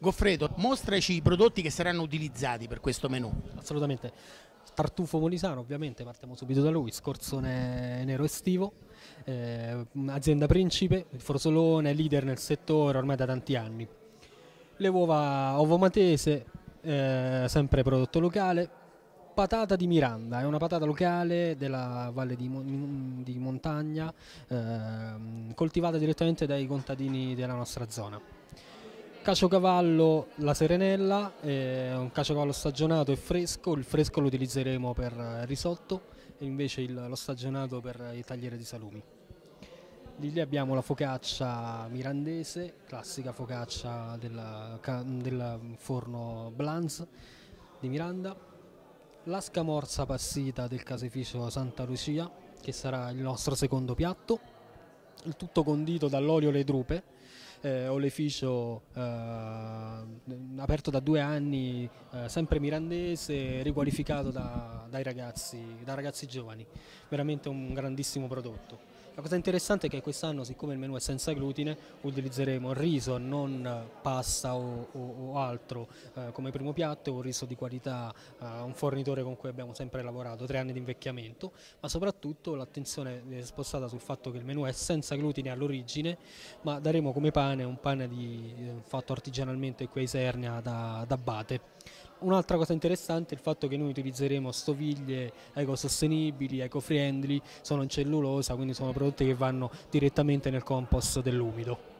Goffredo, mostraci i prodotti che saranno utilizzati per questo menù. Assolutamente. Tartufo molisano, ovviamente, partiamo subito da lui, scorzone nero estivo, eh, azienda principe, il Frosolone, leader nel settore ormai da tanti anni. Le uova ovo matese, eh, sempre prodotto locale, patata di Miranda, è una patata locale della valle di, di Montagna, eh, coltivata direttamente dai contadini della nostra zona. Caciocavallo la serenella, è un caciocavallo stagionato e fresco, il fresco lo utilizzeremo per risotto e invece il, lo stagionato per i tagliere di salumi. Lì abbiamo la focaccia mirandese, classica focaccia del forno Blanz di Miranda, la scamorza passita del caseificio Santa Lucia, che sarà il nostro secondo piatto, il tutto condito dall'olio le drupe, eh, oleficio eh, aperto da due anni, eh, sempre mirandese, riqualificato da, dai ragazzi, da ragazzi giovani, veramente un grandissimo prodotto. La cosa interessante è che quest'anno, siccome il menù è senza glutine, utilizzeremo il riso, non pasta o, o, o altro eh, come primo piatto, un riso di qualità, eh, un fornitore con cui abbiamo sempre lavorato, tre anni di invecchiamento, ma soprattutto l'attenzione è spostata sul fatto che il menù è senza glutine all'origine, ma daremo come pane un pane di, eh, fatto artigianalmente qui a Isernia da, da Bate. Un'altra cosa interessante è il fatto che noi utilizzeremo stoviglie ecosostenibili, eco-friendly, sono in cellulosa, quindi sono prodotti che vanno direttamente nel compost dell'umido.